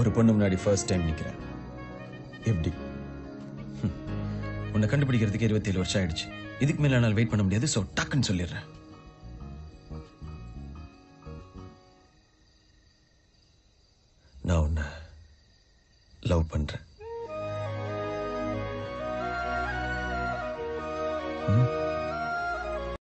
ஒரு பொண்ணு முன்னாடி ஃபர்ஸ்ட் டைம் நிற்கிறேன் எப்படி? உன்னை கண்டுபிடிக்கிறதுக்கு இருபத்தேழு வருஷம் ஆயிடுச்சு. இதுக்கு மேலே என்னால் வெயிட் பண்ண முடியாது ஸோ டக்குன்னு சொல்லிடுறேன். நான் உன்னை லவ் பண்றேன்.